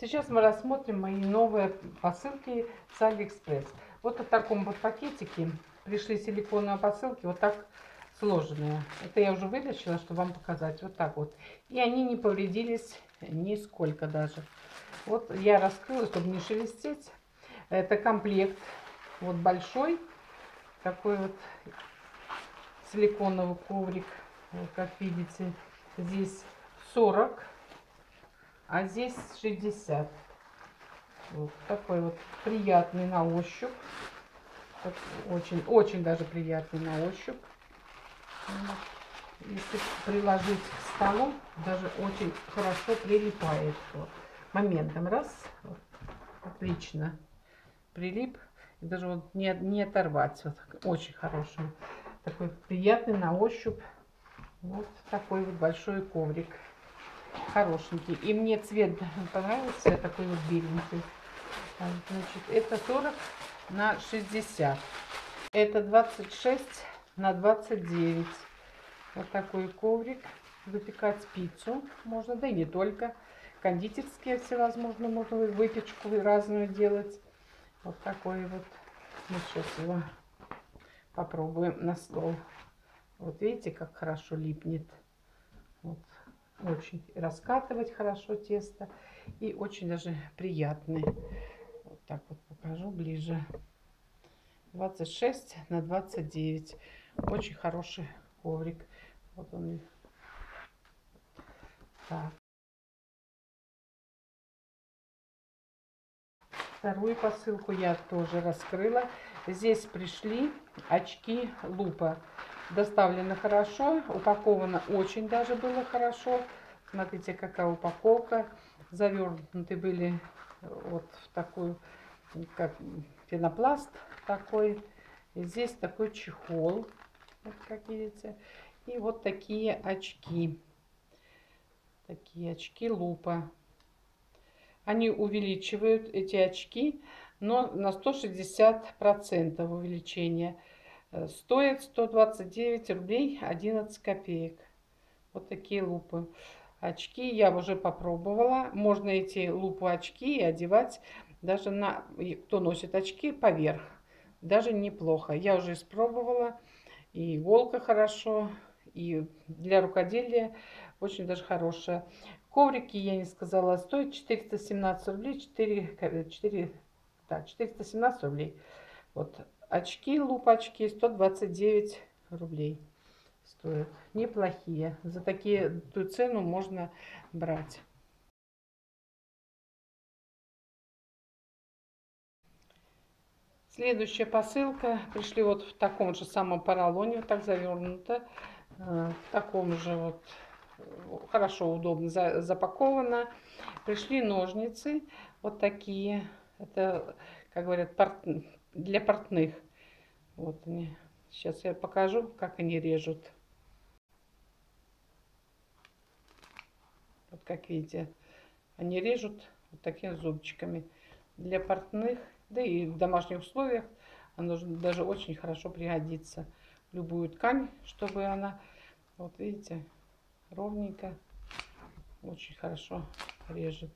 Сейчас мы рассмотрим мои новые посылки с Алиэкспресс. Вот в таком вот пакетике пришли силиконовые посылки, вот так сложенные. Это я уже вытащила, чтобы вам показать. Вот так вот. И они не повредились нисколько даже. Вот я раскрыла, чтобы не шелестеть. Это комплект вот большой. Такой вот силиконовый коврик. Вот, как видите, здесь 40 а здесь 60. Вот такой вот приятный на ощупь. Очень, очень даже приятный на ощупь. Если приложить к столу, даже очень хорошо прилипает. Вот. Моментом раз, вот. отлично прилип. И даже вот не, не оторвать. Вот. Очень хороший. Такой приятный на ощупь. Вот такой вот большой коврик хорошенький. И мне цвет понравился, такой вот беленький. Значит, это 40 на 60. Это 26 на 29. Вот такой коврик. Выпекать пиццу можно, да и не только. Кондитерские всевозможные можно выпечку разную делать. Вот такой вот. Мы сейчас его попробуем на стол. Вот видите, как хорошо липнет. Вот очень раскатывать хорошо тесто. И очень даже приятный. Вот так вот покажу ближе. 26 на 29. Очень хороший коврик. Вот он. Так. Вторую посылку я тоже раскрыла. Здесь пришли очки лупа доставлено хорошо, упаковано очень даже было хорошо. Смотрите, какая упаковка. Завернуты были вот в такую, как пенопласт такой. И здесь такой чехол, вот как видите. И вот такие очки. Такие очки лупа. Они увеличивают эти очки, но на 160% увеличение. Э, стоит 129 рублей 11 копеек. Вот такие лупы. Очки я уже попробовала. Можно эти лупы очки одевать даже на... Кто носит очки, поверх. Даже неплохо. Я уже испробовала. И иголка хорошо. И для рукоделия очень даже хорошая. Коврики, я не сказала, стоят 417 рублей. 4, 4, да, 417 рублей. Вот Очки, лупочки 129 рублей стоят. Неплохие. За такие ту цену можно брать. Следующая посылка. Пришли вот в таком же самом поролоне, вот так завернуто. Э, в таком же вот хорошо, удобно запаковано. Пришли ножницы вот такие. Это, как говорят, для портных. Вот они. Сейчас я покажу, как они режут. Вот как видите, они режут вот такими зубчиками. Для портных, да и в домашних условиях оно даже очень хорошо пригодится. Любую ткань, чтобы она, вот видите, ровненько, очень хорошо режет.